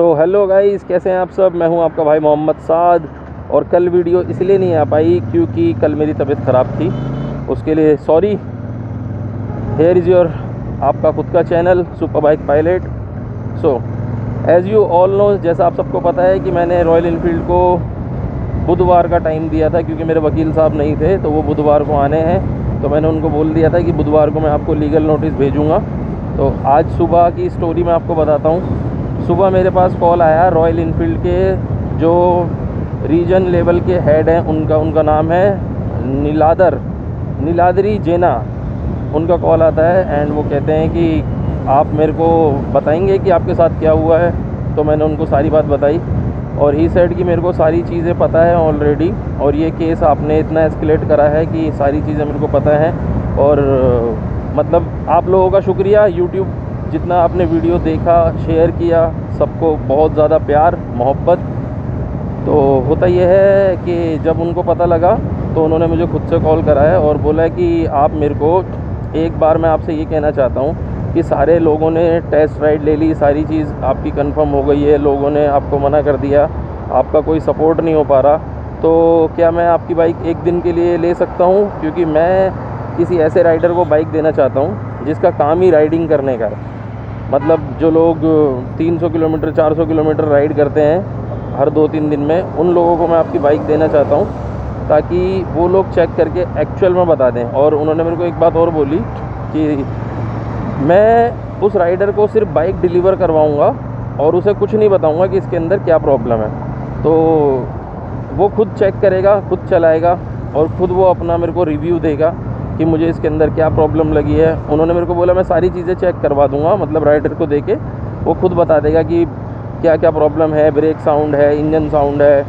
तो hello guys कैसे हैं आप सब? मैं हूँ आपका भाई मोहम्मद साद। और कल वीडियो इसलिए नहीं आ पाई क्योंकि कल मेरी तबीयत ख़राब थी। उसके लिए सॉरी हेयर इज़ योर आपका खुद का channel super bike pilot so as you all know जैसा आप सबको पता है कि मैंने रॉयल इनफील्ड को बुधवार का टाइम दिया था क्योंकि मेरे वकील साहब नहीं थे तो वो बुधवार को आने हैं। तो मैंने उनको बोल दिया था कि बुधवार को मैं आपको लीगल नोटिस भेजूँगा। तो आज सुबह की स्टोरी मैं आपको बताता हूँ। सुबह मेरे पास कॉल आया रॉयल इनफील्ड के, जो रीजन लेवल के हेड हैं, उनका उनका नाम है नीलादर, नीलादरी जेना, उनका कॉल आता है एंड वो कहते हैं कि आप मेरे को बताएँगे कि आपके साथ क्या हुआ है? तो मैंने उनको सारी बात बताई और ही सेड कि मेरे को सारी चीज़ें पता है ऑलरेडी और ये केस आपने इतना एस्केलेट करा है कि सारी चीज़ें मेरे को पता है और मतलब आप लोगों का शुक्रिया यूट्यूब जितना आपने वीडियो देखा शेयर किया, सबको बहुत ज़्यादा प्यार, मोहब्बत। तो होता यह है कि जब उनको पता लगा तो उन्होंने मुझे खुद से कॉल करा है और बोला कि आप मेरे को एक बार मैं आपसे ये कहना चाहता हूँ कि सारे लोगों ने टेस्ट राइड ले ली, सारी चीज़ आपकी कंफर्म हो गई है, लोगों ने आपको मना कर दिया, आपका कोई सपोर्ट नहीं हो पा रहा। तो क्या मैं आपकी बाइक एक दिन के लिए ले सकता हूँ? क्योंकि मैं किसी ऐसे राइडर को बाइक देना चाहता हूँ जिसका काम ही राइडिंग करने का है। मतलब जो लोग 300 किलोमीटर 400 किलोमीटर राइड करते हैं हर दो तीन दिन में, उन लोगों को मैं आपकी बाइक देना चाहता हूँ, ताकि वो लोग चेक करके एक्चुअल में बता दें। और उन्होंने मेरे को एक बात और बोली कि मैं उस राइडर को सिर्फ़ बाइक डिलीवर करवाऊँगा और उसे कुछ नहीं बताऊँगा कि इसके अंदर क्या प्रॉब्लम है। तो वो खुद चेक करेगा, खुद चलाएगा और खुद वो अपना मेरे को रिव्यू देगा। कि मुझे इसके अंदर क्या प्रॉब्लम लगी है। उन्होंने मेरे को बोला, मैं सारी चीज़ें चेक करवा दूँगा मतलब राइडर को दे के वो खुद बता देगा कि क्या क्या प्रॉब्लम है ब्रेक साउंड है इंजन साउंड है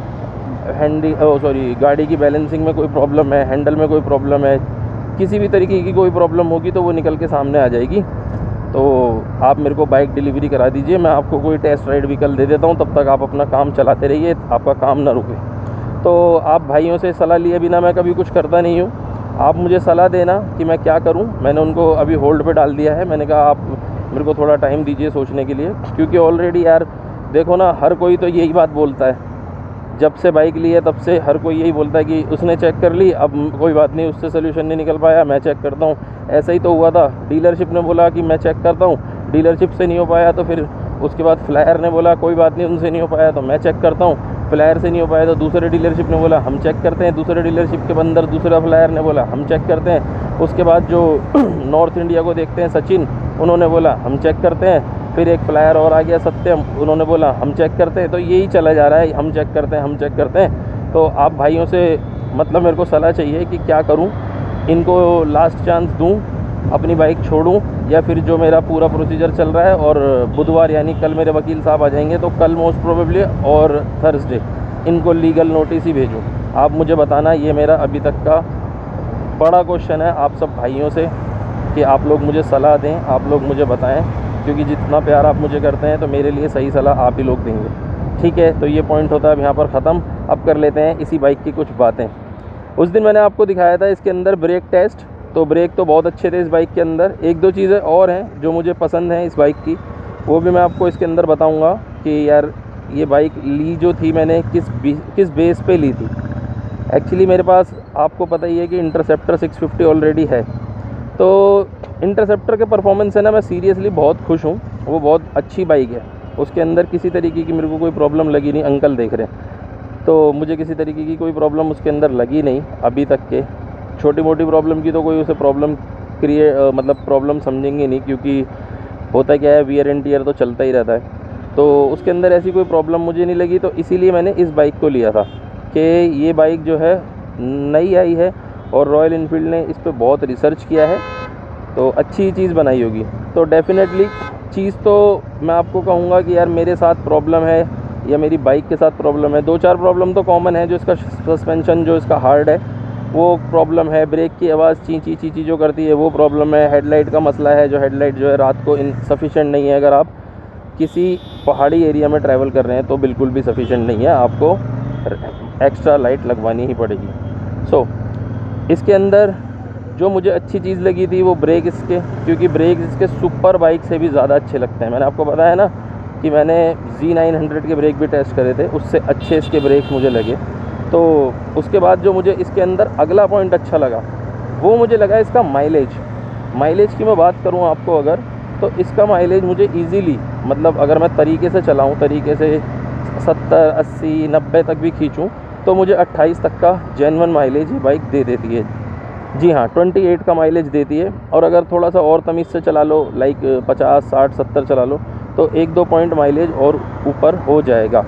हैंडी ओ सॉरी गाड़ी की बैलेंसिंग में कोई प्रॉब्लम है हैंडल में कोई प्रॉब्लम है, किसी भी तरीके की कोई प्रॉब्लम होगी तो वो निकल के सामने आ जाएगी। तो आप मेरे को बाइक डिलीवरी करा दीजिए, मैं आपको कोई टेस्ट राइड भी कल दे देता हूँ, तब तक आप अपना काम चलाते रहिए, आपका काम ना रुके। तो आप भाइयों से सलाह लिए बिना मैं कभी कुछ करता नहीं हूँ। आप मुझे सलाह देना कि मैं क्या करूँ। मैंने उनको अभी होल्ड पे डाल दिया है। मैंने कहा, आप मेरे को थोड़ा टाइम दीजिए सोचने के लिए। क्योंकि ऑलरेडी यार, देखो ना, हर कोई तो यही बात बोलता है। जब से बाइक ली है, तब से हर कोई यही बोलता है कि उसने चेक कर ली, अब कोई बात नहीं, उससे सोल्यूशन नहीं निकल पाया, मैं चेक करता हूँ। ऐसा ही तो हुआ था। डीलरशिप ने बोला कि मैं चेक करता हूँ। डीलरशिप से नहीं हो पाया तो फिर उसके बाद फ्लायर ने बोला, कोई बात नहीं, उनसे नहीं हो पाया तो मैं चेक करता हूँ। फ्लायर से नहीं हो पाया तो दूसरे डीलरशिप ने बोला, हम चेक करते हैं। दूसरे डीलरशिप के अंदर दूसरा फ्लायर ने बोला, हम चेक करते हैं। उसके बाद जो नॉर्थ इंडिया को देखते हैं, सचिन, उन्होंने बोला, हम चेक करते हैं। फिर एक फ्लायर और आ गया, सत्यम, उन्होंने बोला, हम चेक करते हैं। तो यही चला जा रहा है, हम चेक करते हैं, हम चेक करते हैं। तो आप भाइयों से मतलब मेरे को सलाह चाहिए कि क्या करूँ, इनको लास्ट चांस दूँ, अपनी बाइक छोड़ूं या फिर जो मेरा पूरा प्रोसीजर चल रहा है और बुधवार यानी कल मेरे वकील साहब आ जाएँगे तो कल मोस्ट प्रोबेबली और थर्सडे इनको लीगल नोटिस ही भेजूँ। आप मुझे बताना, ये मेरा अभी तक का बड़ा क्वेश्चन है आप सब भाइयों से कि आप लोग मुझे सलाह दें, आप लोग मुझे बताएँ, क्योंकि जितना प्यार आप मुझे करते हैं तो मेरे लिए सही सलाह आप ही लोग देंगे। ठीक है तो ये पॉइंट होता है अब यहाँ पर ख़त्म। अब कर लेते हैं इसी बाइक की कुछ बातें। उस दिन मैंने आपको दिखाया था इसके अंदर ब्रेक टेस्ट तो ब्रेक तो बहुत अच्छे थे इस बाइक के अंदर। एक दो चीज़ें और हैं जो मुझे पसंद हैं इस बाइक की। वो भी मैं आपको इसके अंदर बताऊँगा कि यार ये बाइक ली जो थी मैंने, किस किस बेस पे ली थी। एक्चुअली मेरे पास आपको पता ही है कि इंटरसेप्टर 650 ऑलरेडी है। तो इंटरसेप्टर के परफॉर्मेंस से ना मैं सीरियसली बहुत खुश हूँ। वो बहुत अच्छी बाइक है। उसके अंदर किसी तरीके की मेरे को कोई प्रॉब्लम लगी नहीं, अंकल देख रहे हैं। तो मुझे किसी तरीके की कोई प्रॉब्लम उसके अंदर लगी नहीं, अभी तक के। छोटी मोटी प्रॉब्लम की तो कोई उसे प्रॉब्लम क्रिएट मतलब प्रॉब्लम समझेंगे नहीं, क्योंकि होता क्या है वियर एंड टीयर तो चलता ही रहता है। तो उसके अंदर ऐसी कोई प्रॉब्लम मुझे नहीं लगी तो इसीलिए मैंने इस बाइक को लिया था कि ये बाइक जो है, नई आई है और रॉयल इनफील्ड ने इस पर बहुत रिसर्च किया है तो अच्छी चीज़ बनाई होगी। तो डेफ़िनेटली चीज़ तो मैं आपको कहूँगा कि यार मेरे साथ प्रॉब्लम है या मेरी बाइक के साथ प्रॉब्लम है। दो चार प्रॉब्लम तो कॉमन है, जो इसका सस्पेंशन जो इसका हार्ड है। वो प्रॉब्लम है ब्रेक की आवाज़ ची ची ची ची जो करती है वो प्रॉब्लम है। हेडलाइट का मसला है जो हेडलाइट जो है रात को इन सफिशेंट नहीं है। अगर आप किसी पहाड़ी एरिया में ट्रैवल कर रहे हैं तो बिल्कुल भी सफिशेंट नहीं है। आपको एक्स्ट्रा लाइट लगवानी ही पड़ेगी। सो so, इसके अंदर जो मुझे अच्छी चीज़ लगी थी वो ब्रेक इसके क्योंकि ब्रेक इसके सुपर बाइक से भी ज़्यादा अच्छे लगते हैं। मैंने आपको बताया ना कि मैंने जी नाइन हंड्रेड के ब्रेक भी टेस्ट करे थे उससे अच्छे इसके ब्रेक मुझे लगे। तो उसके बाद जो मुझे इसके अंदर अगला पॉइंट अच्छा लगा, वो मुझे लगा इसका माइलेज माइलेज की मैं बात करूँ आपको अगर तो इसका माइलेज मुझे ईजीली मतलब अगर मैं तरीके से चलाऊँ, तरीके से सत्तर, अस्सी, नब्बे तक भी खींचूँ तो मुझे 28 तक का जेनवन माइलेज ये बाइक दे देती है। जी हाँ 28 का माइलेज देती है। और अगर थोड़ा सा और तमीज़ से चला लो लाइक 50 60 70 चला लो तो एक दो पॉइंट माइलेज और ऊपर हो जाएगा।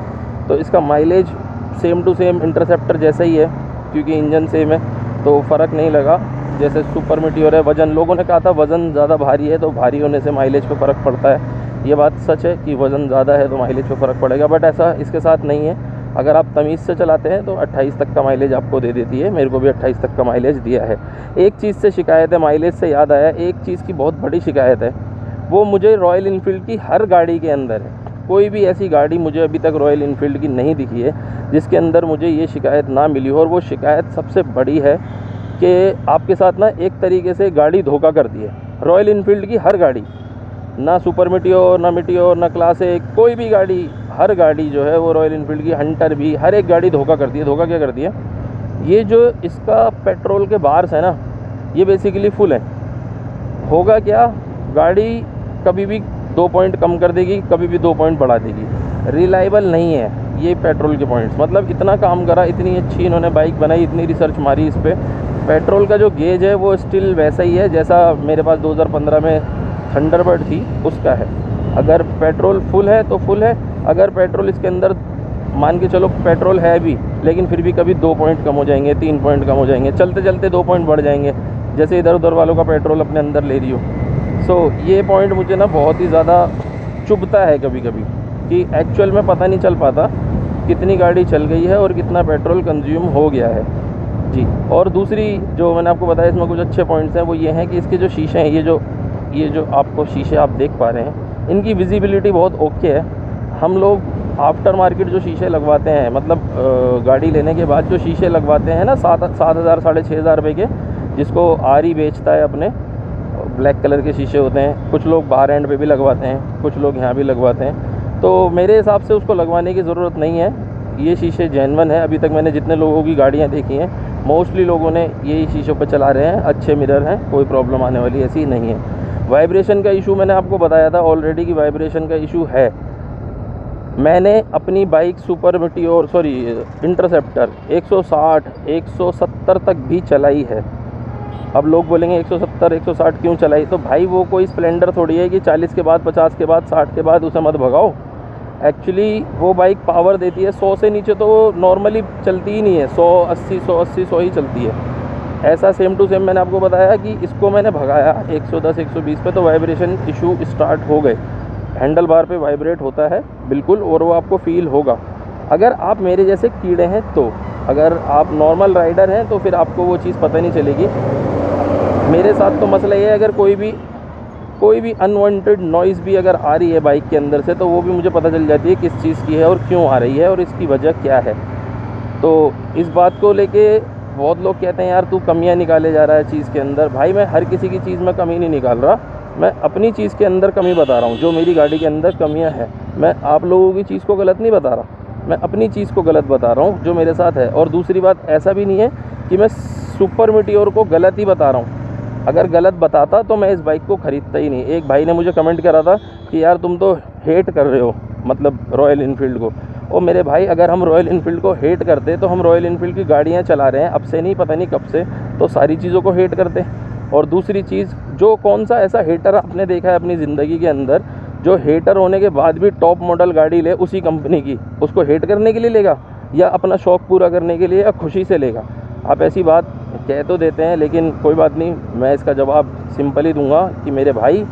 तो इसका mileage same to same Interceptor जैसा ही है, क्योंकि इंजन सेम है तो फ़र्क नहीं लगा। जैसे सुपर मिट्योर है, वज़न, लोगों ने कहा था वज़न ज़्यादा भारी है तो भारी होने से माइलेज पे फ़र्क पड़ता है। ये बात सच है कि वज़न ज़्यादा है तो माइलेज पे फ़र्क पड़ेगा बट ऐसा इसके साथ नहीं है। अगर आप तमीज़ से चलाते हैं तो 28 तक का माइलेज आपको दे देती है। मेरे को भी 28 तक का माइलेज दिया है। एक चीज़ से शिकायत है माइलेज से याद आया, एक चीज़ की बहुत बड़ी शिकायत है। वो मुझे रॉयल इनफील्ड की हर गाड़ी के अंदर है। कोई भी ऐसी गाड़ी मुझे अभी तक रॉयल इनफील्ड की नहीं दिखी है, जिसके अंदर मुझे ये शिकायत ना मिली हो, और वो शिकायत सबसे बड़ी है कि आपके साथ ना एक तरीके से गाड़ी धोखा करती है। रॉयल इनफील्ड की हर गाड़ी, ना सुपर मिटियोर ना मिटियोर ना क्लास एक कोई भी गाड़ी, हर गाड़ी जो है वो रॉयल इनफील्ड की हंटर भी, हर एक गाड़ी धोखा करती है। धोखा क्या करती है? ये जो इसका पेट्रोल के बार्स है ना, ये बेसिकली फुल है। होगा क्या? गाड़ी कभी भी दो पॉइंट कम कर देगी, कभी भी दो पॉइंट बढ़ा देगी। रिलायबल नहीं है, ये पेट्रोल के पॉइंट्स मतलब इतना काम करा, इतनी अच्छी इन्होंने बाइक बनाई, इतनी रिसर्च मारी इस पर पेट्रोल का जो गेज है, वो स्टिल वैसा ही है, जैसा मेरे पास 2015 में थंडरबर्ड थी, उसका है। अगर पेट्रोल फुल है तो फुल है। अगर पेट्रोल इसके अंदर मान के चलो पेट्रोल है भी, लेकिन फिर भी कभी दो पॉइंट कम हो जाएँगे, तीन पॉइंट कम हो जाएँगे। चलते चलते दो पॉइंट बढ़ जाएँगे। जैसे इधर उधर वालों का पेट्रोल अपने अंदर ले रही हो। सो so, ये पॉइंट मुझे ना बहुत ही ज़्यादा चुभता है कभी कभी कि एक्चुअल में पता नहीं चल पाता कितनी गाड़ी चल गई है और कितना पेट्रोल कंज्यूम हो गया है। जी और दूसरी जो मैंने आपको बताया इसमें कुछ अच्छे पॉइंट्स हैं वो ये हैं कि इसके जो शीशे हैं ये जो ये जो आपको शीशे आप देख पा रहे हैं इनकी विजिबिलिटी बहुत ओके है। हम लोग आफ्टर मार्केट जो शीशे लगवाते हैं मतलब गाड़ी लेने के बाद जो शीशे लगवाते हैं ना सात सात हज़ार साढ़े छः हज़ार रुपये के जिसको आर ही बेचता है अपने ब्लैक कलर के शीशे होते हैं, कुछ लोग बाहर एंड पे भी लगवाते हैं, कुछ लोग यहाँ भी लगवाते हैं। तो मेरे हिसाब से उसको लगवाने की ज़रूरत नहीं है। ये शीशे जैनवन है, अभी तक मैंने जितने लोगों की गाड़ियाँ देखी हैं मोस्टली लोगों ने यही शीशों पर चला रहे हैं, अच्छे मिरर हैं, कोई प्रॉब्लम आने वाली ऐसी नहीं है। वाइब्रेशन का इशू मैंने आपको बताया था ऑलरेडी कि वाइब्रेशन का इशू है। मैंने अपनी बाइक सुपर मिट्टी और सॉरी इंटरसेप्टर 160 170 तक भी चलाई है। अब लोग बोलेंगे 170 160 क्यों चलाई? तो भाई वो कोई स्प्लेंडर थोड़ी है कि 40 के बाद 50 के बाद 60 के बाद उसे मत भगाओ। एक्चुअली वो बाइक पावर देती है। 100 से नीचे तो नॉर्मली चलती ही नहीं है। 100 80 180 100 ही चलती है। ऐसा सेम टू सेम मैंने आपको बताया कि इसको मैंने भगाया। 110 120 पे तो वाइब्रेशन इशू स्टार्ट हो गए। हैंडल बार पे वाइब्रेट होता है, बिल्कुल, और वो आपको फील होगा। अगर आप मेरे जैसे कीड़े हैं तो। अगर आप नॉर्मल राइडर हैं तो फिर आपको वो चीज़ पता नहीं चलेगी। मेरे साथ तो मसला ये है, अगर कोई भी कोई भी अनवांटेड नॉइज़ भी अगर आ रही है बाइक के अंदर से तो वो भी मुझे पता चल जाती है किस चीज़ की है और क्यों आ रही है और इसकी वजह क्या है। तो इस बात को लेके बहुत लोग कहते हैं, यार, तू कमियाँ निकाले जा रहा है चीज़ के अंदर। भाई, मैं हर किसी की चीज़ में कमी नहीं निकाल रहा। मैं अपनी चीज़ के अंदर कमी बता रहा हूँ। जो मेरी गाड़ी के अंदर कमियाँ हैं, मैं आप लोगों की चीज़ को गलत नहीं बता रहा। मैं अपनी चीज़ को गलत बता रहा हूँ, जो मेरे साथ है। और दूसरी बात, ऐसा भी नहीं है कि मैं सुपर मिटियोर को गलत ही बता रहा हूँ। अगर गलत बताता तो मैं इस बाइक को ख़रीदता ही नहीं। एक भाई ने मुझे कमेंट करा था कि, यार, तुम तो हेट कर रहे हो मतलब रॉयल इनफील्ड को। और मेरे भाई, अगर हम रॉयल इनफील्ड को हेट करते तो हम रॉयल इनफील्ड की गाड़ियाँ चला रहे हैं। अब से नहीं, पता नहीं कब से तो सारी चीज़ों को हेट करते। और दूसरी चीज़, जो कौन सा ऐसा हेटर आपने देखा है अपनी ज़िंदगी के अंदर जो हेटर होने के बाद भी टॉप मॉडल गाड़ी ले उसी कंपनी की, उसको हेट करने के लिए लेगा या अपना शौक़ पूरा करने के लिए या खुशी से लेगा? आप ऐसी बात कह तो देते हैं, लेकिन कोई बात नहीं, मैं इसका जवाब सिंपल ही दूँगा कि मेरे भाई,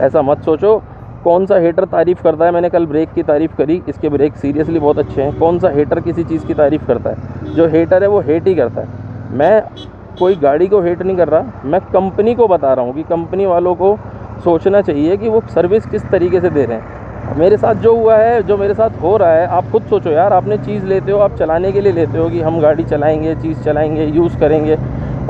ऐसा मत सोचो। कौन सा हेटर तारीफ़ करता है? मैंने कल ब्रेक की तारीफ़ करी, इसके ब्रेक सीरियसली बहुत अच्छे हैं। कौन सा हेटर किसी चीज़ की तारीफ़ करता है? जो हेटर है वो हेट ही करता है। मैं कोई गाड़ी को हेट नहीं कर रहा, मैं कंपनी को बता रहा हूँ कि कंपनी वालों को सोचना चाहिए कि वो सर्विस किस तरीके से दे रहे हैं। मेरे साथ जो हुआ है, जो मेरे साथ हो रहा है, आप खुद सोचो यार, आपने चीज़ लेते हो, आप चलाने के लिए लेते हो कि हम गाड़ी चलाएँगे, चीज़ चलाएँगे यूज़ करेंगे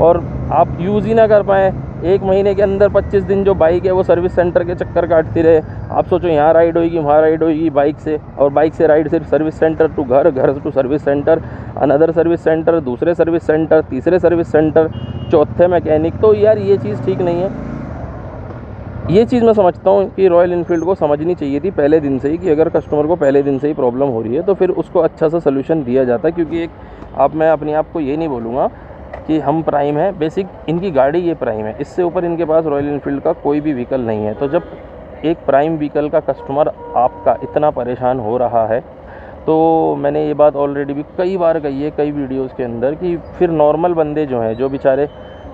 और आप यूज़ ही ना कर पाएँ। एक महीने के अंदर 25 दिन जो बाइक है, वो सर्विस सेंटर के चक्कर काटती रहे। आप सोचो यहाँ राइड होगी, वहाँ राइड होगी बाइक से और बाइक से राइड सिर्फ़ सर्विस सेंटर टू घर घर to service centre another service centre दूसरे सर्विस सेंटर तीसरे सर्विस सेंटर चौथे मैकेनिक तो यार ये चीज़ ठीक नहीं है। ये चीज़ मैं समझता हूँ कि रॉयल इनफील्ड को समझनी चाहिए थी पहले दिन से ही कि अगर कस्टमर को पहले दिन से ही प्रॉब्लम हो रही है तो फिर उसको अच्छा सा सोल्यूशन दिया जाता है। क्योंकि एक, आप, मैं अपने आप को ये नहीं बोलूँगा कि हम प्राइम हैं। बेसिक इनकी गाड़ी ये प्राइम है। इससे ऊपर इनके पास रॉयल इनफील्ड का कोई भी व्हीकल नहीं है। तो जब एक प्राइम व्हीकल का कस्टमर आपका इतना परेशान हो रहा है तो मैंने ये बात ऑलरेडी भी कई बार कही है, कई वीडियोज़ के अंदर कि फिर नॉर्मल बंदे जो हैं, जो बेचारे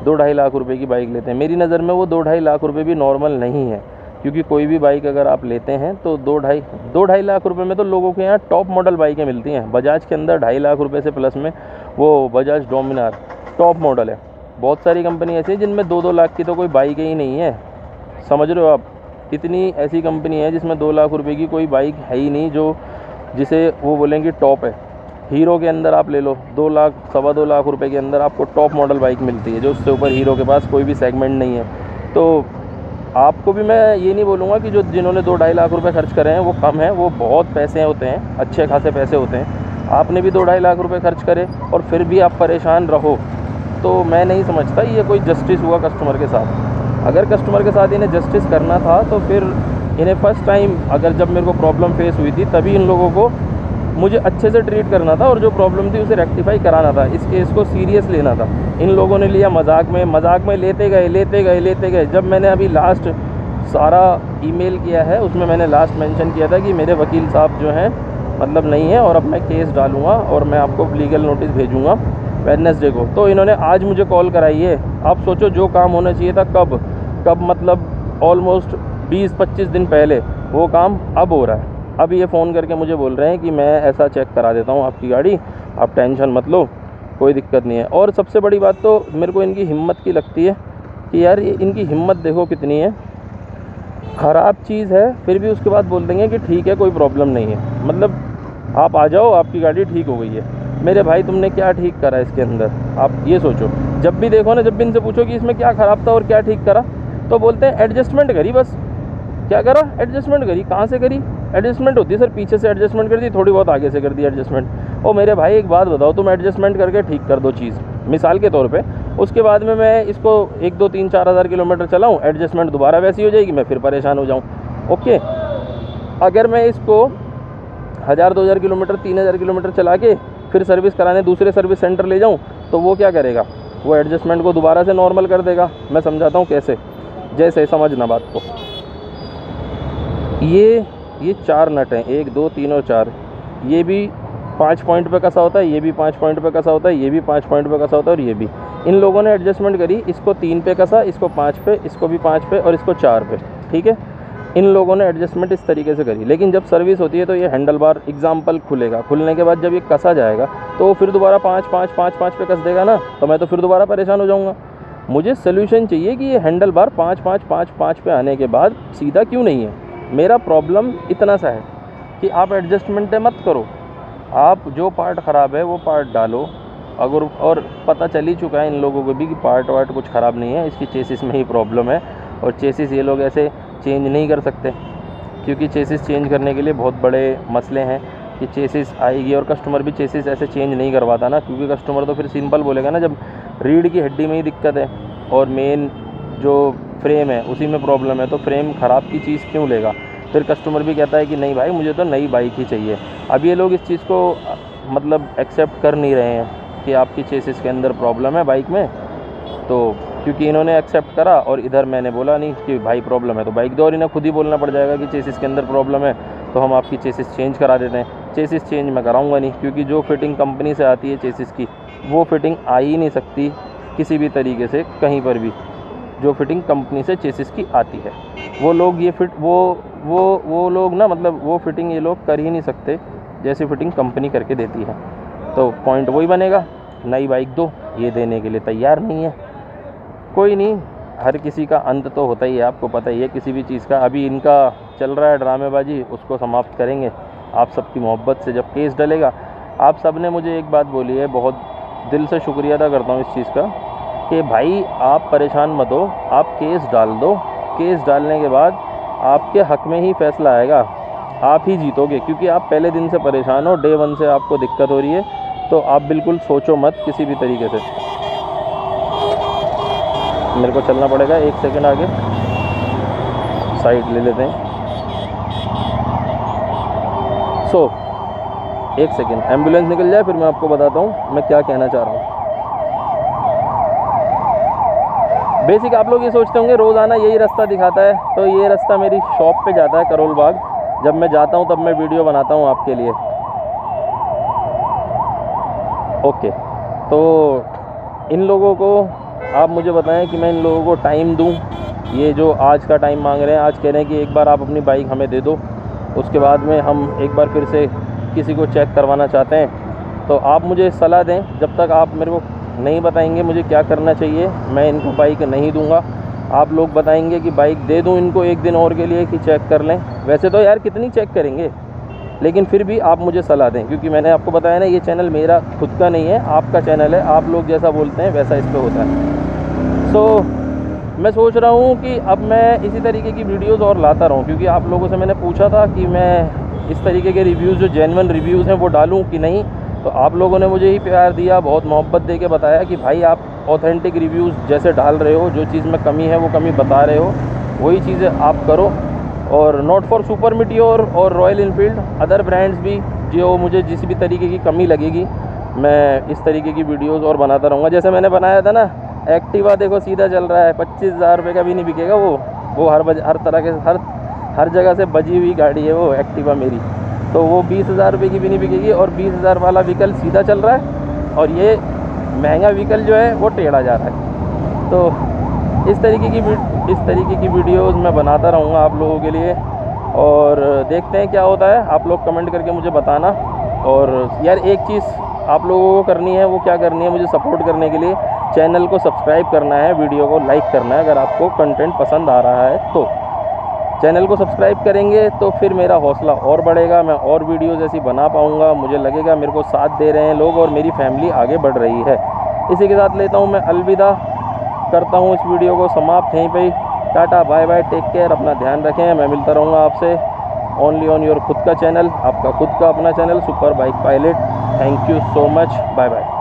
दो ढाई लाख रुपए की बाइक लेते हैं। मेरी नज़र में वो दो ढाई लाख रुपए भी नॉर्मल नहीं है, क्योंकि कोई भी बाइक अगर आप लेते हैं तो दो ढाई दो ढाई लाख रुपए में तो लोगों के यहाँ टॉप मॉडल बाइकें मिलती हैं। बजाज के अंदर ढाई लाख रुपए से प्लस में वो बजाज डोमिनार टॉप मॉडल है। बहुत सारी कंपनी ऐसी है जिनमें दो दो लाख की तो कोई बाइक ही नहीं है। समझ रहे हो आप? इतनी ऐसी कंपनी है जिसमें दो लाख रुपए की कोई बाइक है ही नहीं, जो जिसे वो बोलेंगे टॉप है। हीरो के अंदर आप ले लो, दो लाख, सवा दो लाख रुपए के अंदर आपको टॉप मॉडल बाइक मिलती है, जो उससे ऊपर हीरो के पास कोई भी सेगमेंट नहीं है। तो आपको भी मैं ये नहीं बोलूँगा कि जो जिन्होंने दो ढाई लाख रुपए खर्च करे हैं, वो कम है, वो बहुत पैसे होते हैं, अच्छे खासे पैसे होते हैं। आपने भी दो ढाई लाख रुपये खर्च करे और फिर भी आप परेशान रहो तो मैं नहीं समझता ये कोई जस्टिस हुआ कस्टमर के साथ। अगर कस्टमर के साथ इन्हें जस्टिस करना था तो फिर इन्हें फ़र्स्ट टाइम अगर जब मेरे को प्रॉब्लम फेस हुई थी, तभी इन लोगों को मुझे अच्छे से ट्रीट करना था और जो प्रॉब्लम थी उसे रेक्टिफाई कराना था। इस केस को सीरियस लेना था। इन लोगों ने लिया मज़ाक में। मज़ाक में लेते गए लेते गए लेते गए। जब मैंने अभी लास्ट सारा ईमेल किया है, उसमें मैंने लास्ट मेंशन किया था कि मेरे वकील साहब जो हैं मतलब नहीं है और अब मैं केस डालूँगा और मैं आपको लीगल नोटिस भेजूँगा वेडनेसडे को। तो इन्होंने आज मुझे कॉल कराई है। आप सोचो जो काम होना चाहिए था कब? कब मतलब ऑलमोस्ट 20-25 दिन पहले, वो काम अब हो रहा है। अब ये फ़ोन करके मुझे बोल रहे हैं कि मैं ऐसा चेक करा देता हूँ आपकी गाड़ी। आप टेंशन मत लो, कोई दिक्कत नहीं है। और सबसे बड़ी बात तो मेरे को इनकी हिम्मत की लगती है कि यार ये इनकी हिम्मत देखो कितनी है। ख़राब चीज़ है, फिर भी उसके बाद बोल देंगे कि ठीक है, कोई प्रॉब्लम नहीं है। मतलब आप आ जाओ, आपकी गाड़ी ठीक हो गई है। मेरे भाई, तुमने क्या ठीक करा इसके अंदर? आप ये सोचो। जब भी देखो ना, जब भी इनसे पूछो कि इसमें क्या ख़राब था और क्या ठीक करा तो बोलते हैं एडजस्टमेंट करी बस। क्या करा? एडजस्टमेंट करी। कहाँ से करी? एडजस्टमेंट होती है, सर, पीछे से एडजस्टमेंट कर दी, थोड़ी बहुत आगे से कर दी एडजस्टमेंट ओ, मेरे भाई, एक बात बताओ, तुम एडजस्टमेंट करके ठीक कर दो चीज़, मिसाल के तौर पे। उसके बाद में मैं इसको एक, दो, तीन, चार हज़ार किलोमीटर चलाऊँ एडजस्टमेंट दोबारा वैसी हो जाएगी, मैं फिर परेशान हो जाऊँ। ओके? अगर मैं इसको हज़ार, दो हज़ार किलोमीटर, तीन हज़ार किलोमीटर चला के फिर सर्विस कराने, दूसरे सर्विस सेंटर ले जाऊँ तो वो क्या करेगा? वो एडजस्टमेंट को दोबारा से नॉर्मल कर देगा। मैं समझाता हूँ कैसे। जैसे समझना बात को। ये ये चार नट हैं, एक, दो, तीन और चार। ये भी पाँच पॉइंट पे कसा होता है, ये भी पाँच पॉइंट पे कसा होता है, ये भी पाँच पॉइंट पे कसा होता है और ये भी। इन लोगों ने एडजस्टमेंट करी, इसको तीन पे कसा, इसको पाँच पे, इसको भी पाँच पे और इसको चार पे, ठीक है? इन लोगों ने एडजस्टमेंट इस तरीके से करी। लेकिन जब सर्विस होती है तो ये हैंडल बार एग्ज़ाम्पल खुलेगा। खुलने के बाद जब ये कसा जाएगा तो फिर दोबारा पाँच पाँच पाँच पाँच पे कस देगा ना तो मैं तो फिर दोबारा परेशान हो जाऊँगा। मुझे सोल्यूशन चाहिए कि ये हैंडल बार पाँच पाँच पाँच पाँच पे आने के बाद सीधा क्यों नहीं है? मेरा प्रॉब्लम इतना सा है कि आप एडजस्टमेंट मत करो। आप जो पार्ट ख़राब है, वो पार्ट डालो। अगर, और पता चल ही चुका है इन लोगों को भी कि पार्ट वार्ट कुछ ख़राब नहीं है, इसकी चेसिस में ही प्रॉब्लम है। और चेसिस ये लोग ऐसे चेंज नहीं कर सकते, क्योंकि चेसिस चेंज करने के लिए बहुत बड़े मसले हैं कि चेसिस आएगी और कस्टमर भी चेसिस ऐसे चेंज नहीं करवाता ना, क्योंकि कस्टमर तो फिर सिंपल बोलेगा ना, जब रीढ़ की हड्डी में ही दिक्कत है। और मेन जो फ्रेम है, उसी में प्रॉब्लम है तो फ्रेम ख़राब की चीज़ क्यों लेगा? फिर कस्टमर भी कहता है कि नहीं भाई, मुझे तो नई बाइक ही चाहिए। अब ये लोग इस चीज़ को मतलब एक्सेप्ट कर नहीं रहे हैं कि आपकी चेसिस के अंदर प्रॉब्लम है बाइक में। तो क्योंकि इन्होंने एक्सेप्ट करा और इधर मैंने बोला नहीं कि भाई प्रॉब्लम है तो बाइक दो और इन्हें खुद ही बोलना पड़ जाएगा कि चेसिस के अंदर प्रॉब्लम है तो हम आपकी चेसिस चेंज करा देते हैं। चेसिस चेंज मैं कराऊँगा नहीं, क्योंकि जो फिटिंग कंपनी से आती है चेसिस की, वो फिटिंग आ ही नहीं सकती किसी भी तरीके से कहीं पर भी। जो फिटिंग कंपनी से चेसिस की आती है। वो लोग ये फिट वो वो वो लोग ना मतलब वो फिटिंग ये लोग कर ही नहीं सकते, जैसी फिटिंग कंपनी करके देती है। तो पॉइंट वही बनेगा, नई बाइक दो, ये देने के लिए तैयार नहीं है। कोई नहीं, हर किसी का अंत तो होता ही है, आपको पता ही है, किसी भी चीज़ का। अभी इनका चल रहा है ड्रामेबाजी, उसको समाप्त करेंगे। आप सबकी मोहब्बत से जब केस डलेगा। आप सबने मुझे एक बात बोली है, बहुत दिल से शुक्रिया अदा करता हूँ इस चीज़ का। कि भाई आप परेशान मत हो आप केस डाल दो। केस डालने के बाद आपके हक में ही फैसला आएगा। आप ही जीतोगे क्योंकि आप पहले दिन से परेशान हो डे वन से आपको दिक्कत हो रही है तो आप बिल्कुल सोचो मत किसी भी तरीके से। मेरे को चलना पड़ेगा एक सेकंड आगे। साइड ले लेते हैं। सो so, एक सेकंड एंबुलेंस निकल जाए फिर मैं आपको बताता हूँ मैं क्या कहना चाह रहा हूँ। बेसिक आप लोग ये सोचते होंगे, रोज़ाना यही रास्ता दिखाता है। तो ये रास्ता मेरी शॉप पे जाता है, करोल बाग। जब मैं जाता हूँ, तब मैं वीडियो बनाता हूँ आपके लिए। ओके तो इन लोगों को आप मुझे बताएँ कि मैं इन लोगों को टाइम दूँ। ये जो आज का टाइम मांग रहे हैं, आज कह रहे हैं कि एक बार आप अपनी बाइक हमें दे दो। उसके बाद में हम एक बार फिर से किसी को चेक करवाना चाहते हैं। तो आप मुझे सलाह दें, जब तक आप मेरे को नहीं बताएँगे मुझे क्या करना चाहिए मैं इनको बाइक नहीं दूँगा। आप लोग बताएँगे कि बाइक दे दूँ इनको एक दिन और के लिए कि चेक कर लें। वैसे तो यार कितनी चेक करेंगे? लेकिन फिर भी आप मुझे सलाह दें क्योंकि मैंने आपको बताया ना ये चैनल मेरा खुद का नहीं है आपका चैनल है आप लोग जैसा बोलते हैं वैसा इस पर होता है। सो so, मैं सोच रहा हूँ कि अब मैं इसी तरीके की वीडियोस और लाता रहूँ क्योंकि आप लोगों से मैंने पूछा था कि मैं इस तरीके के रिव्यूज़ जो जेनवन रिव्यूज़ हैं वो डालूँ कि नहीं। तो आप लोगों ने मुझे ही प्यार दिया, बहुत मोहब्बत दे के बताया कि भाई आप ऑथेंटिक रिव्यूज़ जैसे डाल रहे हो, जो चीज़ में कमी है, वो कमी बता रहे हो, वही चीज़ें आप करो। और नॉट फॉर सुपर मिटियोर और रॉयल इनफील्ड अदर ब्रांड्स भी, जो मुझे जिस भी तरीके की कमी लगेगी, मैं इस तरीके की वीडियोस और बनाता रहूँगा। जैसे मैंने बनाया था ना एक्टिवा देखो सीधा चल रहा है, पच्चीस हज़ार रुपये का भी नहीं बिकेगा वो। वो हर बज, हर तरह के, हर हर जगह से बजी हुई गाड़ी है वो एक्टिवा मेरी। तो वो बीस हज़ार रुपये की भी नहीं बिकेगी और बीस हज़ार वाला व्हीकल सीधा चल रहा है और ये महँगा व्हीकल जो है वो टेढ़ा जा रहा है। तो इस तरीके की इस तरीके की वीडियोस मैं बनाता रहूँगा आप लोगों के लिए और देखते हैं क्या होता है। आप लोग कमेंट करके मुझे बताना और यार एक चीज़ आप लोगों को करनी है, वो क्या करनी है मुझे सपोर्ट करने के लिए? चैनल को सब्सक्राइब करना है वीडियो को लाइक करना है अगर आपको कंटेंट पसंद आ रहा है तो। चैनल को सब्सक्राइब करेंगे तो फिर मेरा हौसला और बढ़ेगा, मैं और वीडियोज़ ऐसी बना पाऊँगा। मुझे लगेगा मेरे को साथ दे रहे हैं लोग और मेरी फैमिली आगे बढ़ रही है। इसी के साथ लेता हूँ मैं अलविदा। करता हूँ इस वीडियो को समाप्त यहीं पे। Tata, bye bye, take care, अपना ध्यान रखें। मैं मिलता रहूँगा आपसे। ओनली ऑन योर खुद का चैनल आपका खुद का अपना channel super bike pilot thank you so much bye bye.